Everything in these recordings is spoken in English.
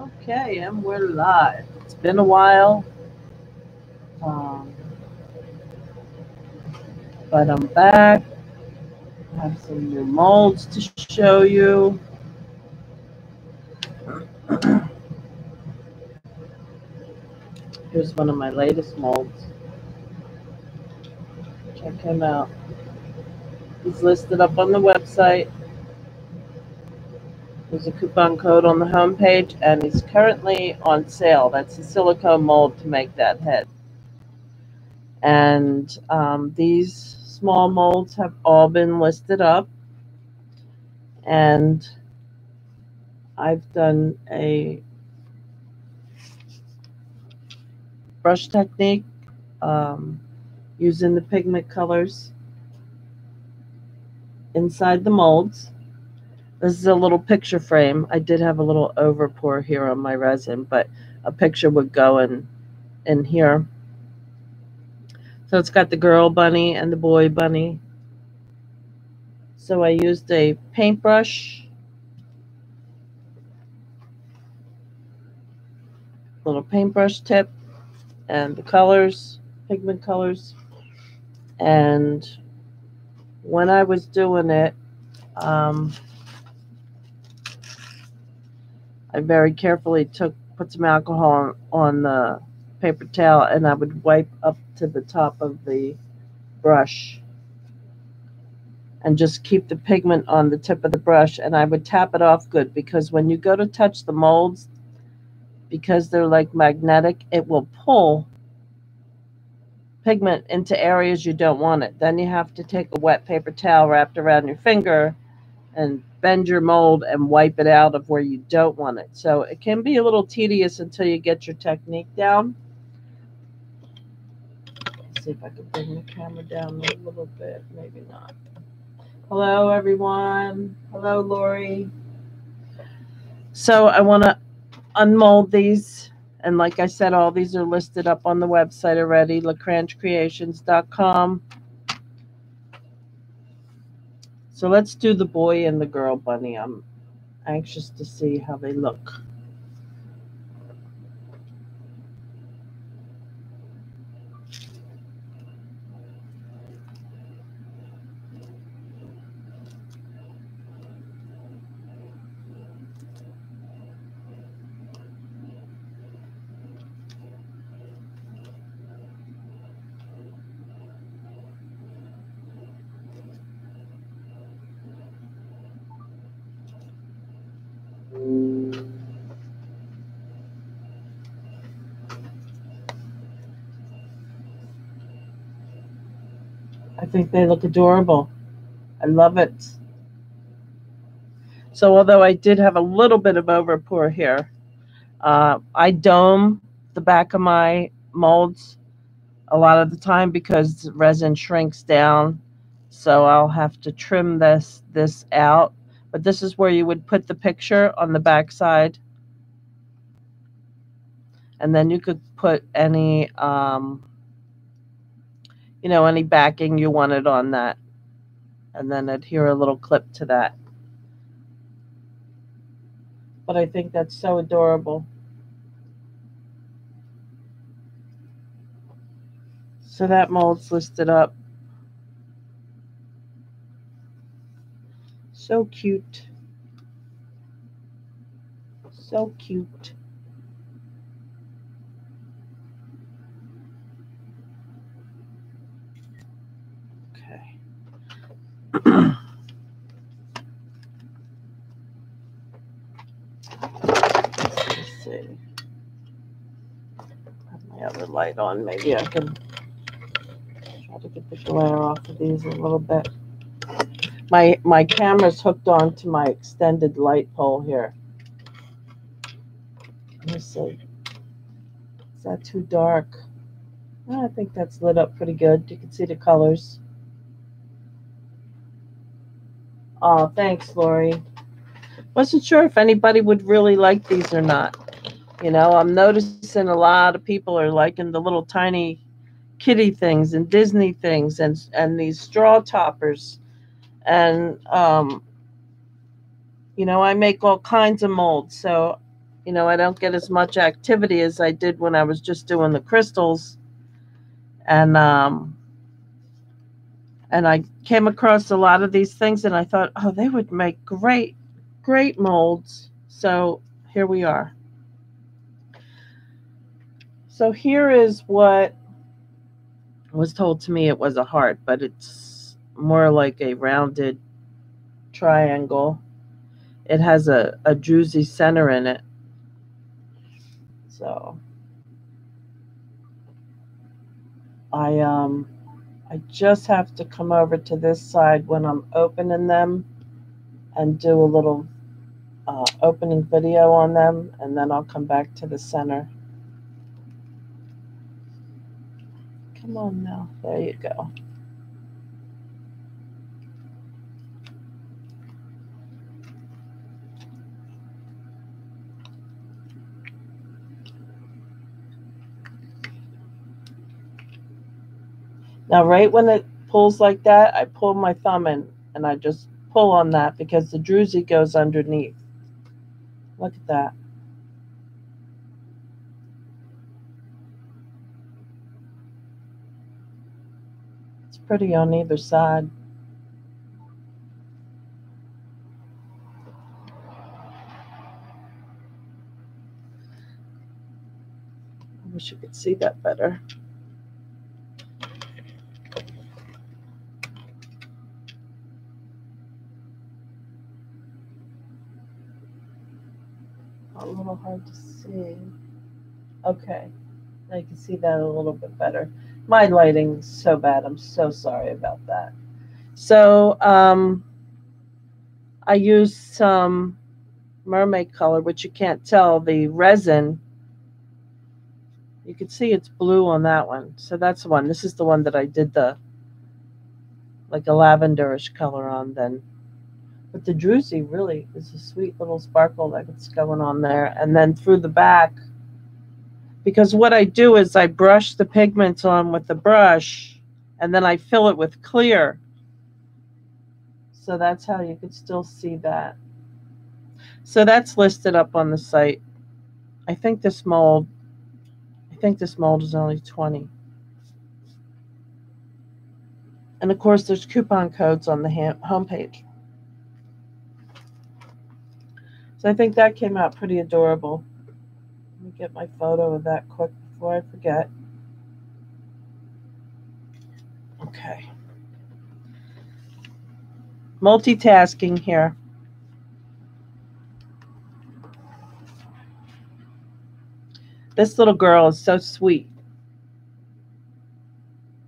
Okay, and we're live. It's been a while. Um, but I'm back. I have some new molds to show you. Here's one of my latest molds. Check him out. He's listed up on the website. There's a coupon code on the homepage, and it's currently on sale. That's a silicone mold to make that head. And um, these small molds have all been listed up. And I've done a brush technique um, using the pigment colors inside the molds. This is a little picture frame. I did have a little overpour here on my resin, but a picture would go in, in here. So it's got the girl bunny and the boy bunny. So I used a paintbrush, little paintbrush tip, and the colors, pigment colors. And when I was doing it, um, I very carefully took put some alcohol on, on the paper towel and I would wipe up to the top of the brush and just keep the pigment on the tip of the brush and I would tap it off good because when you go to touch the molds because they're like magnetic it will pull pigment into areas you don't want it. Then you have to take a wet paper towel wrapped around your finger and bend your mold and wipe it out of where you don't want it. So it can be a little tedious until you get your technique down. Let's see if I can bring the camera down a little bit. Maybe not. Hello, everyone. Hello, Lori. So I want to unmold these. And like I said, all these are listed up on the website already, lekranchcreations.com. So let's do the boy and the girl bunny. I'm anxious to see how they look. Think they look adorable. I love it. So although I did have a little bit of overpour here, uh, I dome the back of my molds a lot of the time because resin shrinks down. So I'll have to trim this this out. But this is where you would put the picture on the back side. And then you could put any um, you know, any backing you wanted on that. And then adhere a little clip to that. But I think that's so adorable. So that mold's listed up. So cute. So cute. Okay. Let's see. Have my other light on. Maybe I can try to get the glare off of these a little bit. My my camera's hooked on to my extended light pole here. Let me see. Is that too dark? I think that's lit up pretty good. You can see the colors. Oh, thanks, Lori. Wasn't sure if anybody would really like these or not. You know, I'm noticing a lot of people are liking the little tiny kitty things and Disney things and and these straw toppers. And um, you know, I make all kinds of molds. So, You know, I don't get as much activity as I did when I was just doing the crystals. And um and I came across a lot of these things and I thought, oh, they would make great, great molds. So here we are. So here is what was told to me it was a heart, but it's more like a rounded triangle. It has a, a druzy center in it. So I um I just have to come over to this side when I'm opening them and do a little uh, opening video on them and then I'll come back to the center. Come on now, there you go. Now, right when it pulls like that, I pull my thumb in and I just pull on that because the druzy goes underneath. Look at that. It's pretty on either side. I wish you could see that better. Hard to see. Okay, I can see that a little bit better. My lighting's so bad. I'm so sorry about that. So um, I used some mermaid color, which you can't tell. The resin, you can see it's blue on that one. So that's the one. This is the one that I did the like a lavenderish color on then. But the druzy really is a sweet little sparkle that's going on there. And then through the back, because what I do is I brush the pigments on with the brush and then I fill it with clear. So that's how you can still see that. So that's listed up on the site. I think this mold, I think this mold is only 20. And of course, there's coupon codes on the homepage. So I think that came out pretty adorable. Let me get my photo of that quick before I forget. Okay. Multitasking here. This little girl is so sweet.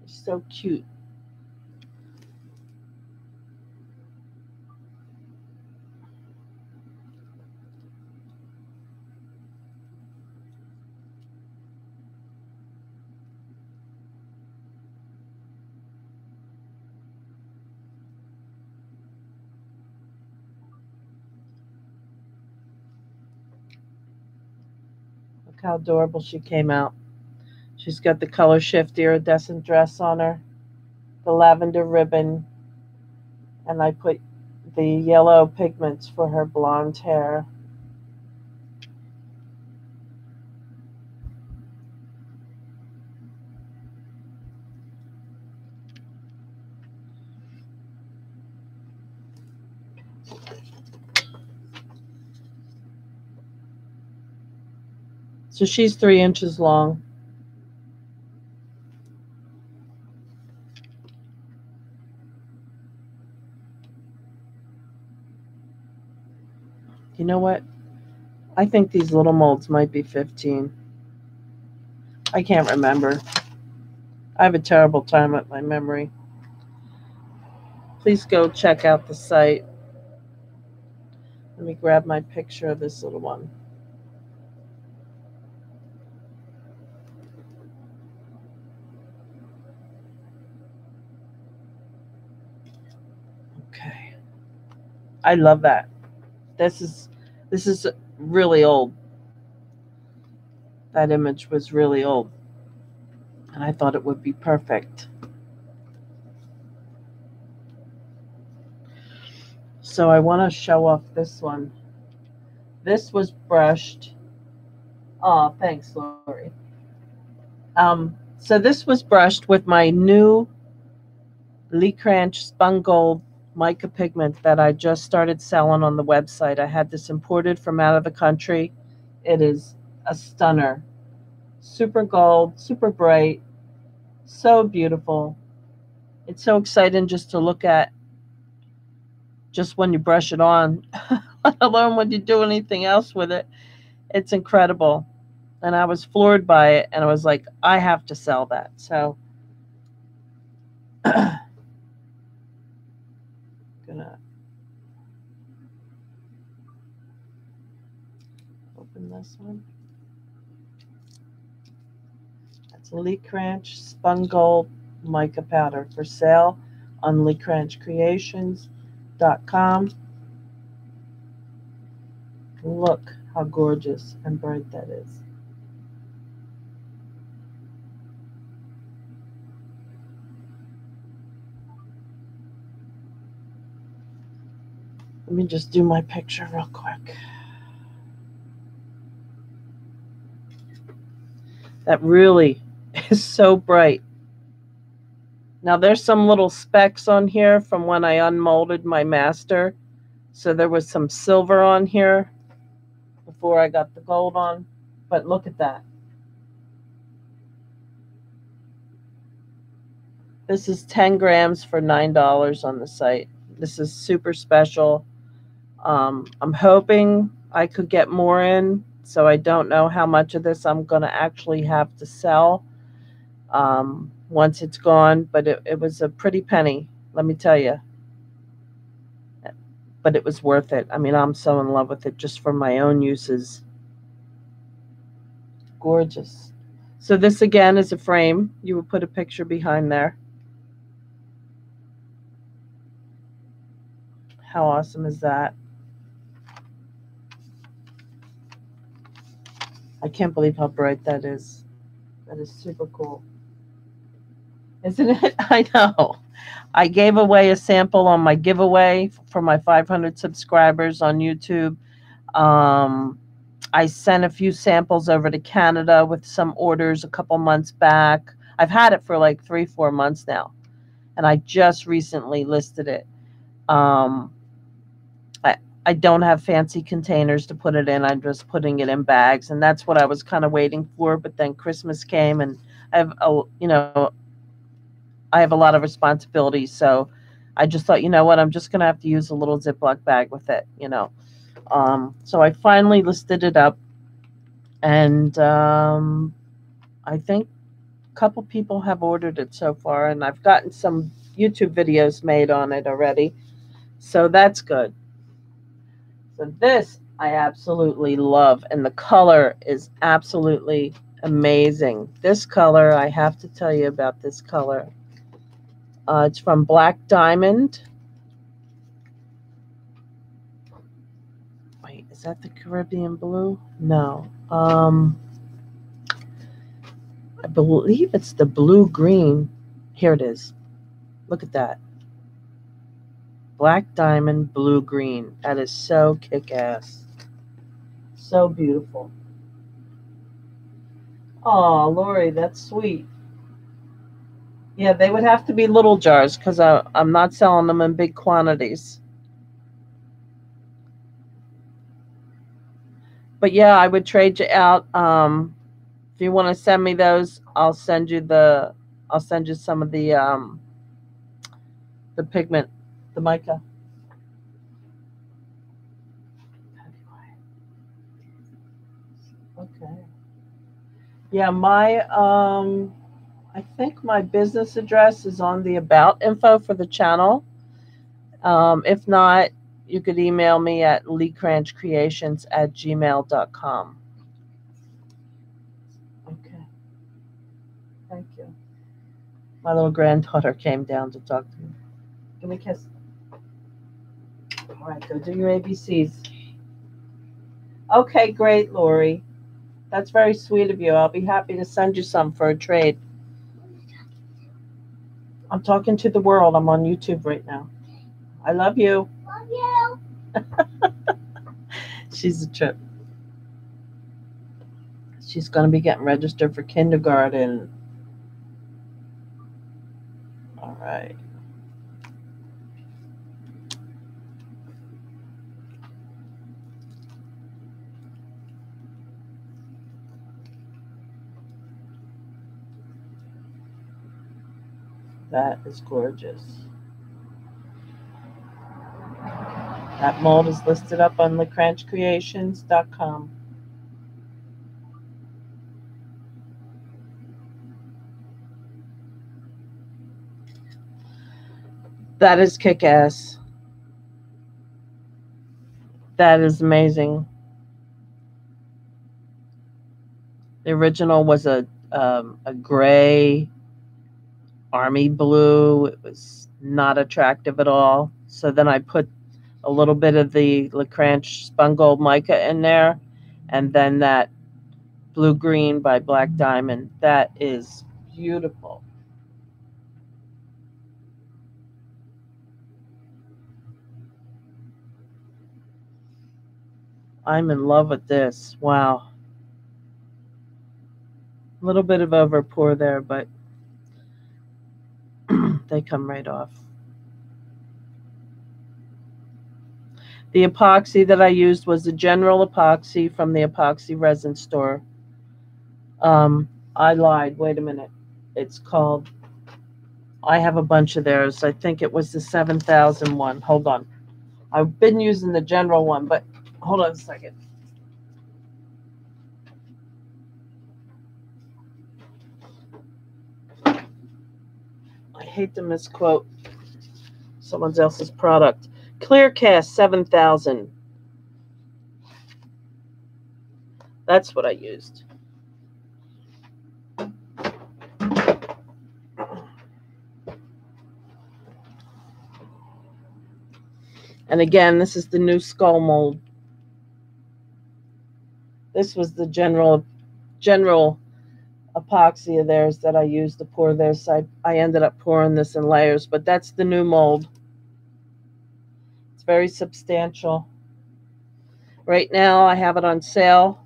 She's so cute. How adorable she came out. She's got the color shift iridescent dress on her, the lavender ribbon, and I put the yellow pigments for her blonde hair. So she's three inches long. You know what? I think these little molds might be 15. I can't remember. I have a terrible time with my memory. Please go check out the site. Let me grab my picture of this little one. I love that. This is this is really old. That image was really old. And I thought it would be perfect. So I want to show off this one. This was brushed Oh, thanks, Lori. Um, so this was brushed with my new LeKranch Spun Gold mica pigment that I just started selling on the website. I had this imported from out of the country. It is a stunner. Super gold, super bright, so beautiful. It's so exciting just to look at just when you brush it on, let alone when you do anything else with it. It's incredible. And I was floored by it and I was like, I have to sell that. So gonna open this one. That's LeKranch Spun Gold Mica Powder for sale on LeKranchCreations.com. Look how gorgeous and bright that is. Let me just do my picture real quick. That really is so bright. Now there's some little specks on here from when I unmolded my master. So there was some silver on here before I got the gold on. But look at that. This is 10 grams for $9 on the site. This is super special. Um, I'm hoping I could get more in, so I don't know how much of this I'm going to actually have to sell um, once it's gone, but it, it was a pretty penny, let me tell you. But it was worth it. I mean, I'm so in love with it just for my own uses. Gorgeous. So this again is a frame. You would put a picture behind there. How awesome is that? I can't believe how bright that is. That is super cool. Isn't it? I know. I gave away a sample on my giveaway for my 500 subscribers on YouTube. Um, I sent a few samples over to Canada with some orders a couple months back. I've had it for like three, four months now. And I just recently listed it. Um, I don't have fancy containers to put it in. I'm just putting it in bags, and that's what I was kind of waiting for. But then Christmas came, and I have a you know I have a lot of responsibilities, so I just thought, you know what, I'm just gonna have to use a little Ziploc bag with it, you know. Um, so I finally listed it up, and um, I think a couple people have ordered it so far, and I've gotten some YouTube videos made on it already, so that's good. So this I absolutely love, and the color is absolutely amazing. This color, I have to tell you about this color. Uh, it's from Black Diamond. Wait, is that the Caribbean blue? No. Um, I believe it's the blue green. Here it is. Look at that. Black diamond, blue green. That is so kick ass. So beautiful. Oh, Lori, that's sweet. Yeah, they would have to be little jars because I'm not selling them in big quantities. But yeah, I would trade you out. Um, if you want to send me those, I'll send you the. I'll send you some of the um, the pigment the mica. Okay. Yeah, my um I think my business address is on the about info for the channel. Um, if not, you could email me at lekranchcreations at gmail.com. Okay. Thank you. My little granddaughter came down to talk to me. Give me a kiss. All right, go do your ABCs. Okay, great, Lori. That's very sweet of you. I'll be happy to send you some for a trade. I'm talking to the world. I'm on YouTube right now. I love you. Love you. She's a trip. She's going to be getting registered for kindergarten. All right. That is gorgeous. That mold is listed up on LeKranchCreations.com. That is kick ass. That is amazing. The original was a um, a gray army blue. It was not attractive at all. So then I put a little bit of the LeKranch spun gold mica in there, and then that blue green by Black Diamond. That is beautiful. I'm in love with this. Wow. A little bit of overpour there, but they come right off. The epoxy that I used was the general epoxy from the epoxy resin store. Um, I lied. Wait a minute. It's called, I have a bunch of theirs. I think it was the 7001. Hold on. I've been using the general one, but hold on a second. I hate to misquote someone else's product. Clearcast 7000. That's what I used. And again, this is the new skull mold. This was the general general epoxy of theirs that I used to pour this. I, I ended up pouring this in layers, but that's the new mold. It's very substantial. Right now, I have it on sale,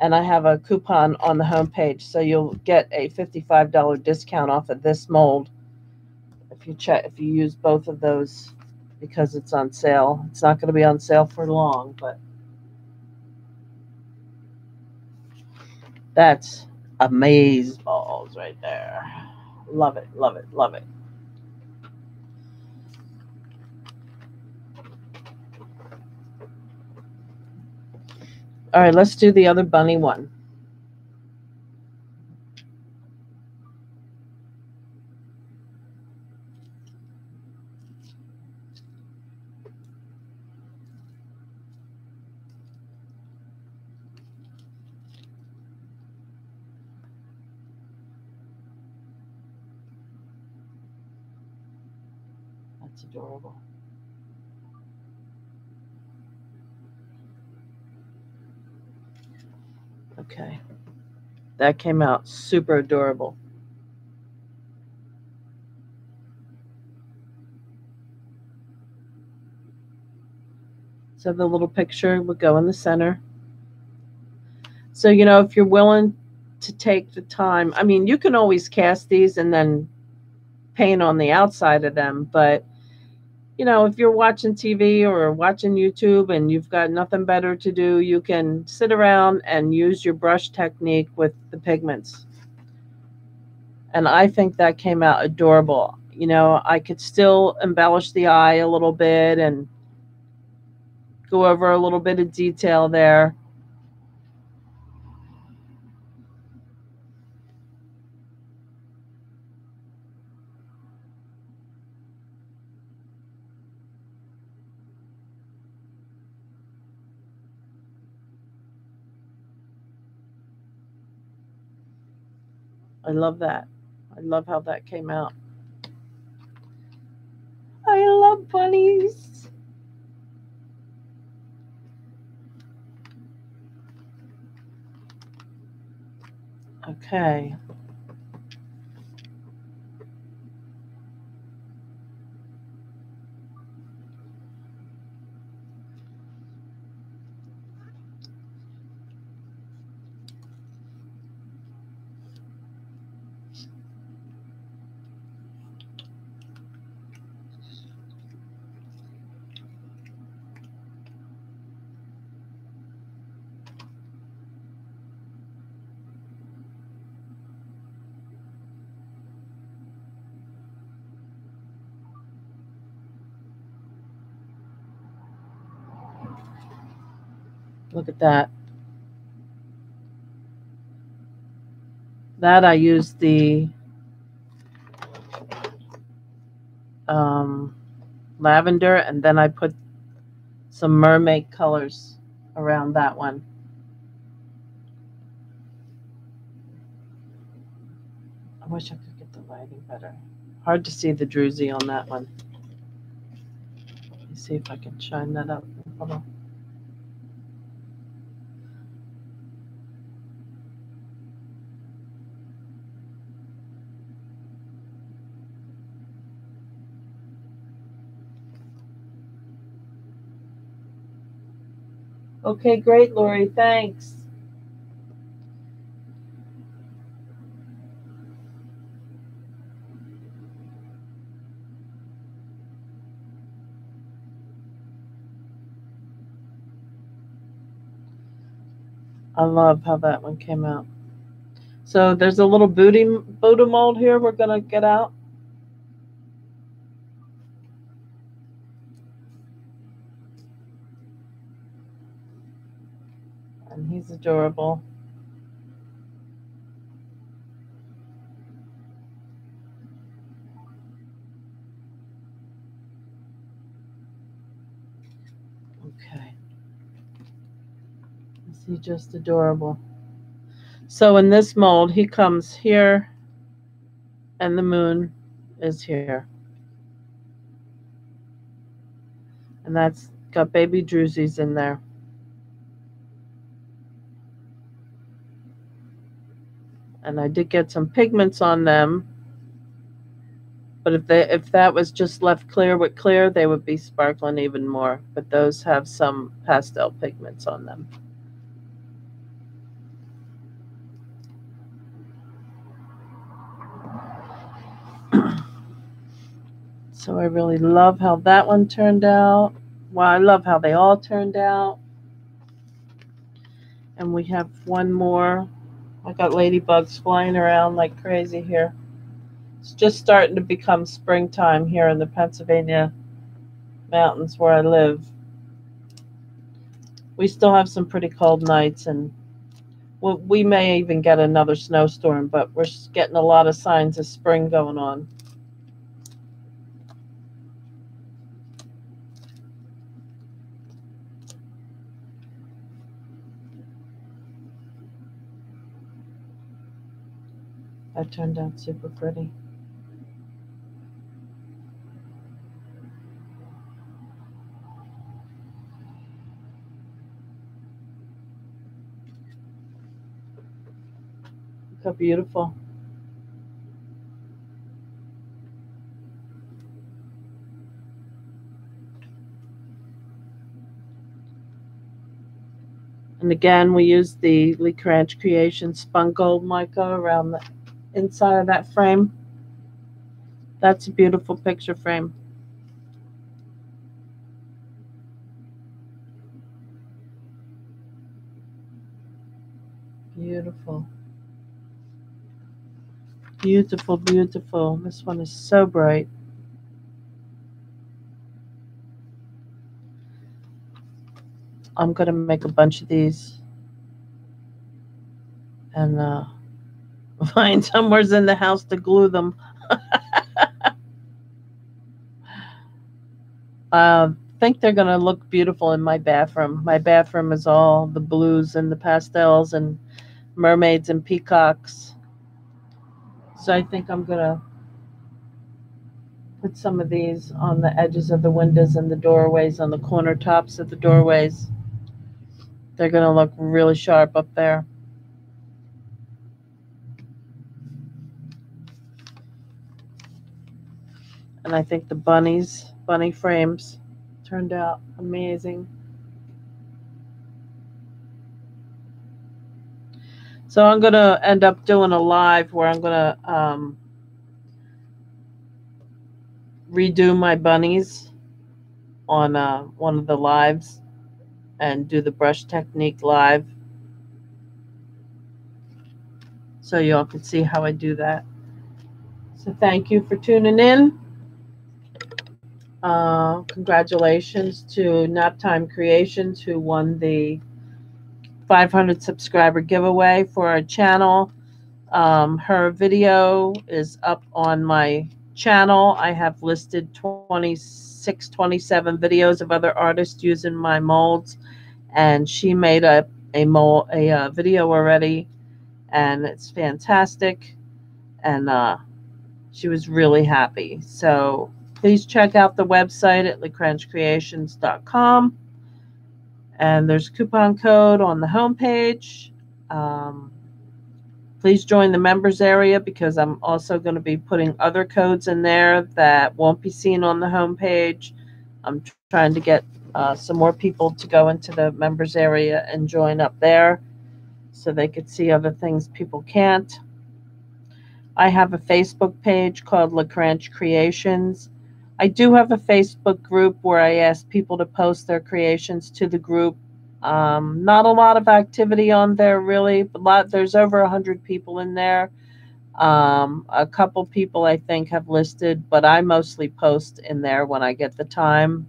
and I have a coupon on the homepage, so you'll get a $55 discount off of this mold if you check if you use both of those because it's on sale. It's not going to be on sale for long, but that's amaze balls right there. Love it, love it, love it. All right, let's do the other bunny one. That's adorable. Okay. That came out super adorable. So the little picture would go in the center. So, you know, if you're willing to take the time, I mean, you can always cast these and then paint on the outside of them, but you know, if you're watching TV or watching YouTube and you've got nothing better to do, you can sit around and use your brush technique with the pigments. And I think that came out adorable. You know, I could still embellish the eye a little bit and go over a little bit of detail there. I love that. I love how that came out. I love bunnies. Okay. Look at that. That I used the um, lavender and then I put some mermaid colors around that one. I wish I could get the lighting better. Hard to see the druzy on that one. Let me see if I can shine that up. Hold on. Okay, great, Lori. Thanks. I love how that one came out. So there's a little booty Buddha mold here we're gonna get out. Adorable. Okay. Is he just adorable? So in this mold, he comes here and the moon is here. And that's got baby druzies in there. And I did get some pigments on them. But if they if that was just left clear with clear, they would be sparkling even more. But those have some pastel pigments on them. So I really love how that one turned out. Well, I love how they all turned out. And we have one more. I got ladybugs flying around like crazy here. It's just starting to become springtime here in the Pennsylvania mountains where I live. We still have some pretty cold nights and we may even get another snowstorm, but we're getting a lot of signs of spring going on. That turned out super pretty. Look how beautiful. And again, we use the Lee Ranch Creation spun gold mica around the inside of that frame. That's a beautiful picture frame. Beautiful. Beautiful, beautiful. This one is so bright. I'm going to make a bunch of these. And uh, find somewhere's in the house to glue them. I uh, think they're going to look beautiful in my bathroom. My bathroom is all the blues and the pastels and mermaids and peacocks. So I think I'm going to put some of these on the edges of the windows and the doorways, on the corner tops of the doorways. They're going to look really sharp up there. And I think the bunnies, bunny frames, turned out amazing. So I'm going to end up doing a live where I'm going to um, redo my bunnies on uh, one of the lives and do the brush technique live. So y'all can see how I do that. So thank you for tuning in. Uh, congratulations to Naptime Creations who won the 500 subscriber giveaway for our channel. Um, her video is up on my channel. I have listed 26, 27 videos of other artists using my molds, and she made a a mold a uh, video already, and it's fantastic, and uh, she was really happy. So please check out the website at lekranchcreations.com. And there's a coupon code on the homepage. Um, please join the members area because I'm also going to be putting other codes in there that won't be seen on the homepage. I'm trying to get uh, some more people to go into the members area and join up there so they could see other things people can't. I have a Facebook page called LeKranch Creations. I do have a Facebook group where I ask people to post their creations to the group. Um, not a lot of activity on there, really. But lot, there's over a hundred people in there. Um, a couple people I think have listed, but I mostly post in there when I get the time.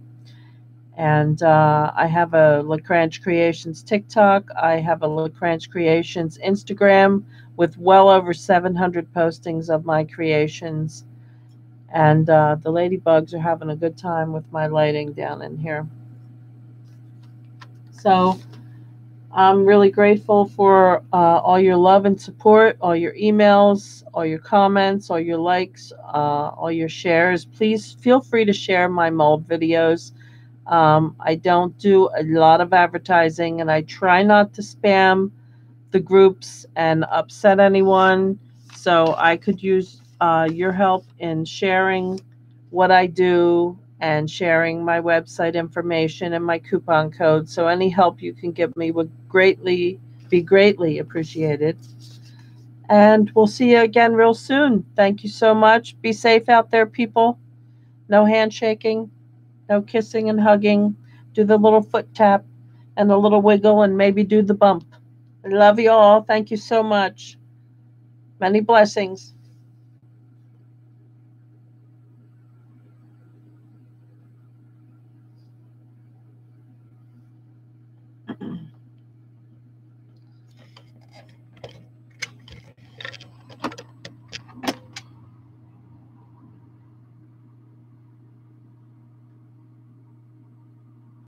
And uh, I have a LeKranch Creations TikTok. I have a LeKranch Creations Instagram with well over 700 postings of my creations. And uh, the ladybugs are having a good time with my lighting down in here. So I'm really grateful for uh, all your love and support, all your emails, all your comments, all your likes, uh, all your shares. Please feel free to share my mold videos. Um, I don't do a lot of advertising and I try not to spam the groups and upset anyone. So I could use uh, your help in sharing what I do and sharing my website information and my coupon code. So any help you can give me would greatly be greatly appreciated. And we'll see you again real soon. Thank you so much. Be safe out there, people. No handshaking, no kissing and hugging. Do the little foot tap and the little wiggle and maybe do the bump. I love you all. Thank you so much. Many blessings.